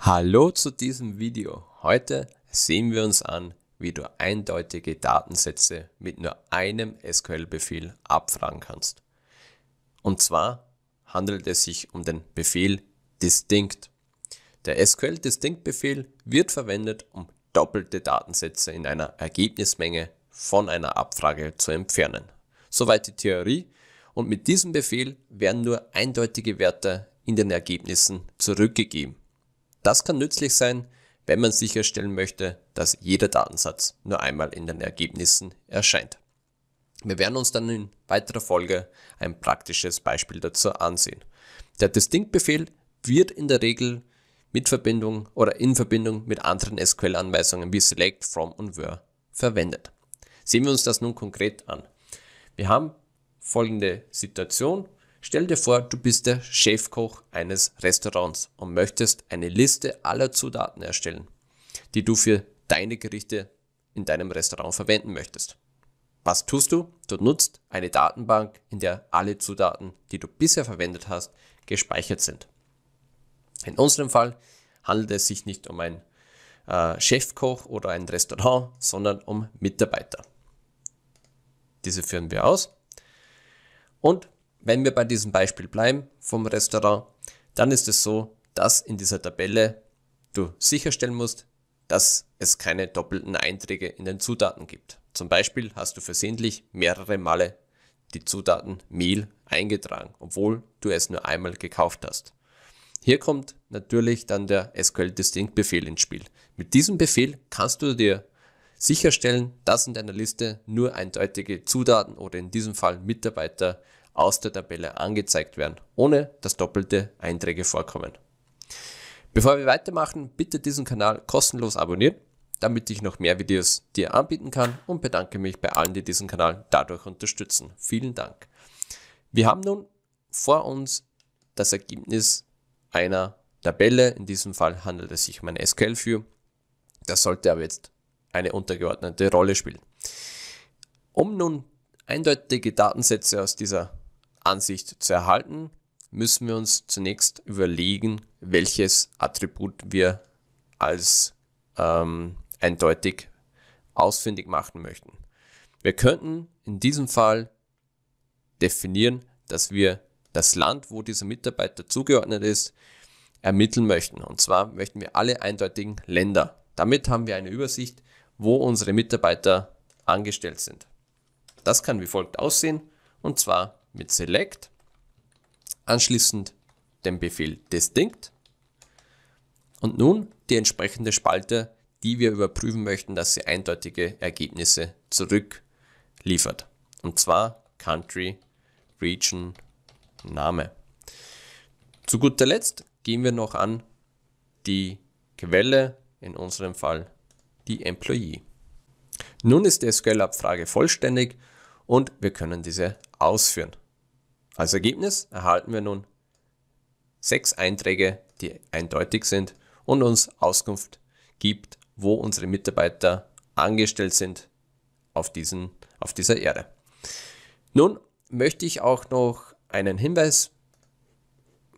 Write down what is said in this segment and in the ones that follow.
Hallo zu diesem Video. Heute sehen wir uns an, wie du eindeutige Datensätze mit nur einem SQL-Befehl abfragen kannst. Und zwar handelt es sich um den Befehl distinct. Der SQL distinct Befehl wird verwendet, um doppelte Datensätze in einer Ergebnismenge von einer Abfrage zu entfernen. Soweit die Theorie. Und mit diesem Befehl werden nur eindeutige Werte in den Ergebnissen zurückgegeben. Das kann nützlich sein, wenn man sicherstellen möchte, dass jeder Datensatz nur einmal in den Ergebnissen erscheint. Wir werden uns dann in weiterer Folge ein praktisches Beispiel dazu ansehen. Der Distinct-Befehl wird in der Regel mit Verbindung oder in Verbindung mit anderen SQL-Anweisungen wie Select, From und Where verwendet. Sehen wir uns das nun konkret an. Wir haben folgende Situation. Stell dir vor, du bist der Chefkoch eines Restaurants und möchtest eine Liste aller Zutaten erstellen, die du für deine Gerichte in deinem Restaurant verwenden möchtest. Was tust du? Du nutzt eine Datenbank, in der alle Zutaten, die du bisher verwendet hast, gespeichert sind. In unserem Fall handelt es sich nicht um ein äh, Chefkoch oder ein Restaurant, sondern um Mitarbeiter. Diese führen wir aus. Und wenn wir bei diesem Beispiel bleiben vom Restaurant, dann ist es so, dass in dieser Tabelle du sicherstellen musst, dass es keine doppelten Einträge in den Zutaten gibt. Zum Beispiel hast du versehentlich mehrere Male die Zutaten Mehl eingetragen, obwohl du es nur einmal gekauft hast. Hier kommt natürlich dann der SQL Distinct Befehl ins Spiel. Mit diesem Befehl kannst du dir sicherstellen, dass in deiner Liste nur eindeutige Zutaten oder in diesem Fall Mitarbeiter aus der Tabelle angezeigt werden, ohne dass doppelte Einträge vorkommen. Bevor wir weitermachen, bitte diesen Kanal kostenlos abonnieren, damit ich noch mehr Videos dir anbieten kann und bedanke mich bei allen, die diesen Kanal dadurch unterstützen. Vielen Dank. Wir haben nun vor uns das Ergebnis einer Tabelle. In diesem Fall handelt es sich um ein SQL-View. Das sollte aber jetzt eine untergeordnete Rolle spielen. Um nun eindeutige Datensätze aus dieser Ansicht zu erhalten, müssen wir uns zunächst überlegen, welches Attribut wir als ähm, eindeutig ausfindig machen möchten. Wir könnten in diesem Fall definieren, dass wir das Land, wo dieser Mitarbeiter zugeordnet ist, ermitteln möchten. Und zwar möchten wir alle eindeutigen Länder. Damit haben wir eine Übersicht, wo unsere Mitarbeiter angestellt sind. Das kann wie folgt aussehen. Und zwar mit Select, anschließend den Befehl Distinct und nun die entsprechende Spalte, die wir überprüfen möchten, dass sie eindeutige Ergebnisse zurückliefert. Und zwar Country, Region, Name. Zu guter Letzt gehen wir noch an die Quelle, in unserem Fall die Employee. Nun ist die SQL-Abfrage vollständig und wir können diese ausführen. Als Ergebnis erhalten wir nun sechs Einträge, die eindeutig sind und uns Auskunft gibt, wo unsere Mitarbeiter angestellt sind auf, diesen, auf dieser Erde. Nun möchte ich auch noch einen Hinweis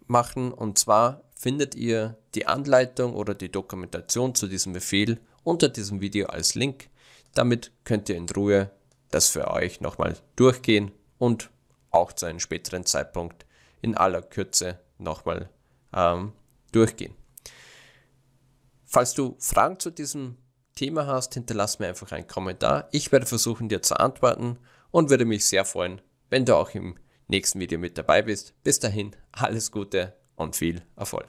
machen und zwar findet ihr die Anleitung oder die Dokumentation zu diesem Befehl unter diesem Video als Link. Damit könnt ihr in Ruhe das für euch nochmal durchgehen und auch zu einem späteren Zeitpunkt in aller Kürze nochmal ähm, durchgehen. Falls du Fragen zu diesem Thema hast, hinterlass mir einfach einen Kommentar. Ich werde versuchen, dir zu antworten und würde mich sehr freuen, wenn du auch im nächsten Video mit dabei bist. Bis dahin, alles Gute und viel Erfolg.